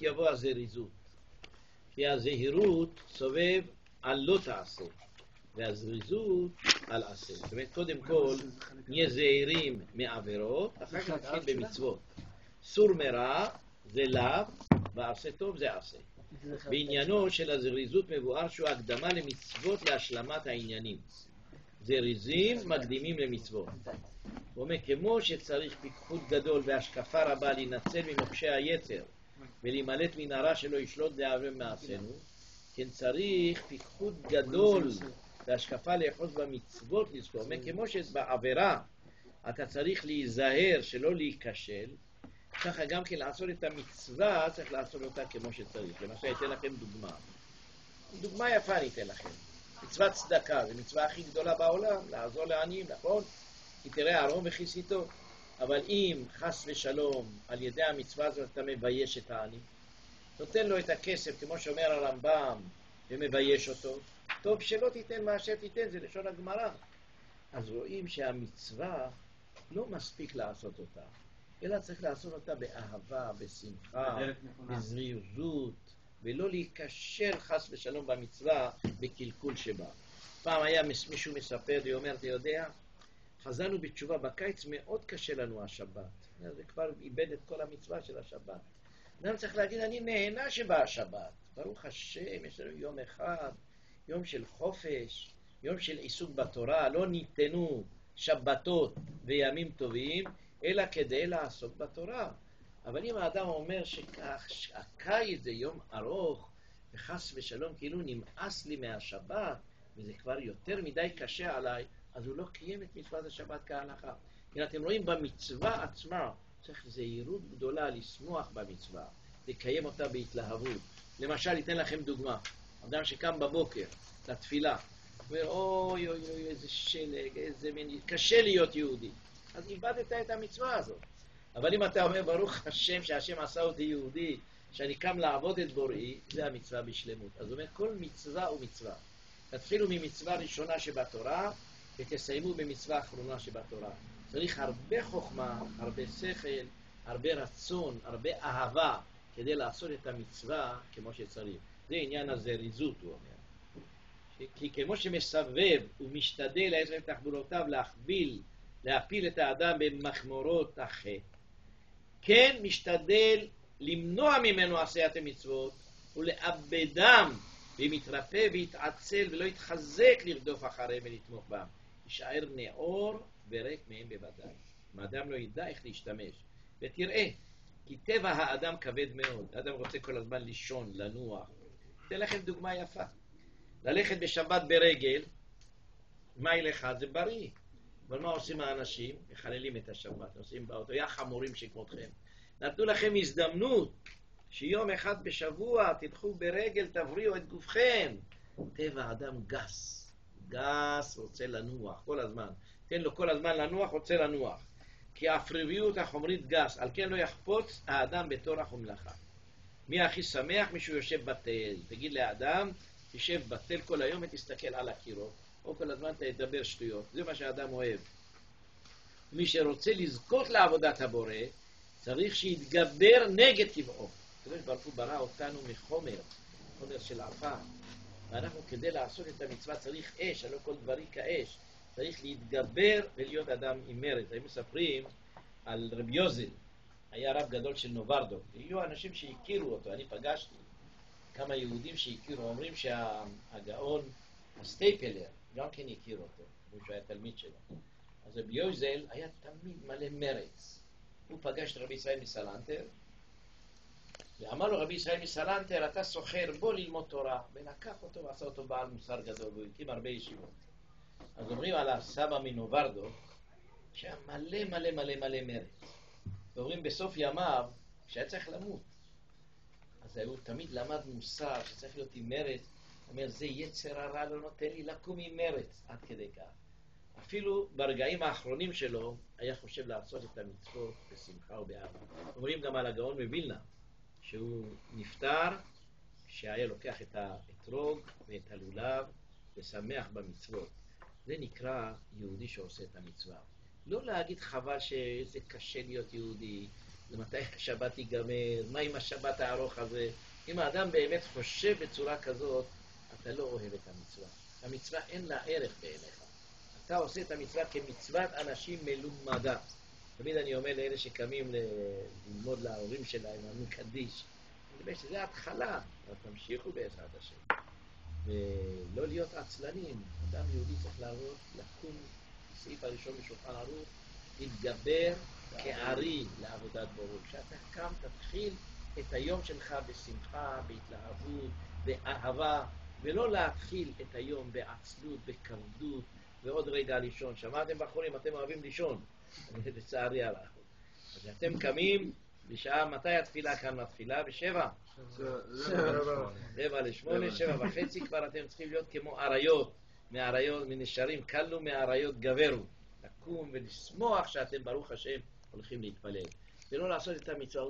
יבוא הזריזות. כי הזהירות סובב על לא תעשה, והזריזות על עשה. זאת אומרת, קודם כל נהיה זהירים מעבירות, אחר כך נתחיל במצוות. סור מרע זה לאו, ועשה טוב זה עשה. בעניינו של הזריזות מבואר שהוא הקדמה למצוות להשלמת העניינים. זריזים מקדימים למצוות. הוא אומר, כמו שצריך פיקחות גדול והשקפה רבה להינצל ממוקשי היצר ולהימלט מן הרע שלא ישלוט דאבי מעשינו, כן צריך פיקחות גדול והשקפה לאחוז במצוות לזכור. אומר, כמו שבעבירה אתה צריך להיזהר שלא להיכשל, ככה גם כן לעשות את המצווה, צריך לעשות אותה כמו שצריך. למשל, אתן לכם דוגמה. דוגמה יפה אני אתן לכם. מצוות צדקה, זו מצווה הכי גדולה בעולם, לעזור לעניים, נכון? כי תראה ערום וכיסיתו. אבל אם חס ושלום על ידי המצווה הזאת אתה מבייש את העני, נותן לו את הכסף, כמו שאומר הרמב"ם, ומבייש אותו, טוב שלא תיתן מה שתיתן, זה לשון הגמרא. אז רואים שהמצווה לא מספיק לעשות אותה, אלא צריך לעשות אותה באהבה, בשמחה, בזריזות, ולא להיכשל חס ושלום במצווה בקלקול שבה. פעם היה מישהו מספר לי, אומר, אתה יודע, חזרנו בתשובה, בקיץ מאוד קשה לנו השבת. זה כבר איבד את כל המצווה של השבת. אדם צריך להגיד, אני נהנה שבא השבת. ברוך השם, יש לנו יום אחד, יום של חופש, יום של עיסוק בתורה, לא ניתנו שבתות וימים טובים, אלא כדי לעסוק בתורה. אבל אם האדם אומר שכך, שהקיץ זה יום ארוך, וחס ושלום כאילו נמאס לי מהשבת, וזה כבר יותר מדי קשה עליי, אז הוא לא קיים את מצוות השבת כהלכה. כי אתם רואים במצווה עצמה, צריך זהירות גדולה לשמוח במצווה, לקיים אותה בהתלהבות. למשל, אתן לכם דוגמה. אדם שקם בבוקר לתפילה, אומר, אוי אוי אוי, איזה שלג, איזה מין... קשה להיות יהודי. אז איבדת את המצווה הזאת. אבל אם אתה אומר, ברוך השם שהשם עשה אותי יהודי, שאני קם לעבוד את בוראי, זה המצווה בשלמות. אז הוא אומר, כל מצווה הוא מצווה. תתחילו ממצווה ראשונה שבתורה, ותסיימו במצווה האחרונה שבתורה. צריך הרבה חוכמה, הרבה שכל, הרבה רצון, הרבה אהבה, כדי לעשות את המצווה כמו שצריך. זה עניין הזריזות, הוא אומר. כי כמו שמסבב ומשתדל לעזר תחבורותיו להכביל, להפיל את האדם במחמורות החטא, כן משתדל למנוע ממנו עשיית המצוות ולאבדם ואם יתרפא ויתעצל ולא יתחזק לרדוף אחריהם ולתמוך בהם. יישאר נאור וריק מהם בוודאי. אם האדם לא ידע איך להשתמש. ותראה, כי טבע האדם כבד מאוד. האדם רוצה כל הזמן לישון, לנוח. אתן לכם דוגמה יפה. ללכת בשבת ברגל, מה ילך? זה בריא. אבל מה עושים האנשים? מחללים את השבת, נוסעים באוטו, יא חמורים שכמותכם. נתנו לכם הזדמנות שיום אחד בשבוע תלכו ברגל, תבריאו את גופכם. טבע אדם גס, גס רוצה לנוח כל הזמן. תן לו כל הזמן לנוח, רוצה לנוח. כי האפריריות החומרית גס, על כן לא יחפוץ האדם בתורח ומלאכה. מי הכי שמח? מי שהוא יושב בתל. תגיד לאדם, תשב בתל כל היום ותסתכל על הקירות, או כל הזמן תדבר שטויות. זה מה שהאדם אוהב. מי שרוצה לזכות לעבודת הבורא, צריך שיתגבר נגד טבעו. הקדוש ברוך הוא ברא אותנו מחומר, חומר של עפר. ואנחנו כדי לעשות את המצווה צריך אש, הלא כל דברי כאש. צריך להתגבר ולהיות אדם עם מרד. הם מספרים על רבי יוזל, היה רב גדול של נוברדו. היו אנשים שהכירו אותו, אני פגשתי כמה יהודים שהכירו, אומרים שהגאון הסטייפלר גם כן הכיר אותו, הוא היה תלמיד שלו. אז רבי יוזל היה תמיד מלא מרץ. הוא פגש את רבי ישראל מסלנטר, ואמר לו רבי ישראל מסלנטר, אתה סוחר, בוא ללמוד תורה. ולקח אותו ועשה אותו בעל מוסר גדול, והוא הקים הרבה ישיבות. אז אומרים על הסבא מנוברדו, שהיה מלא מלא מלא מלא מרץ. ואומרים בסוף ימיו, שהיה צריך למות. אז הוא תמיד למד מוסר שצריך להיות עם מרץ. הוא אומר, זה יצר הרע לא נותן לי לקום עם מרץ, עד כדי כך. אפילו ברגעים האחרונים שלו, היה חושב לעשות את המצוות בשמחה ובאהבה. אומרים גם על הגאון מווילנה, שהוא נפטר, שהיה לוקח את האתרוג ואת הלולב ושמח במצוות. זה נקרא יהודי שעושה את המצווה. לא להגיד חבל שזה קשה להיות יהודי, למתי השבת ייגמר, מה עם השבת הארוך הזה. אם האדם באמת חושב בצורה כזאת, אתה לא אוהב את המצווה. המצווה אין לה ערך בעיניך. אתה עושה את המצווה כמצוות אנשים מלומדה. תמיד אני אומר לאלה שקמים ללמוד להורים שלהם, אומרים קדיש, שזה התחלה, אבל תמשיכו בעזרת השם. ולא להיות עצלנים. אדם יהודי צריך לעבוד, לקום, הסעיף הראשון בשולחן ערוך, להתגבר כארי לעבודת ברור. כשאתה קם, תתחיל את היום שלך בשמחה, בהתלהבות, באהבה, ולא להתחיל את היום בעצלות, בכבדות, ועוד רגע לישון. שמעתם בחורים, אתם אוהבים לישון, לצערי הרב. אז אתם קמים, בשעה, מתי התפילה כאן מתחילה? בשבע? רבע לשמונה, שבע וחצי, כבר אתם צריכים להיות כמו אריות, מאריות, מנשרים, קלו מאריות גברו. לקום ולשמוח שאתם, ברוך השם, הולכים להתפלל. ולא לעשות את המצווה,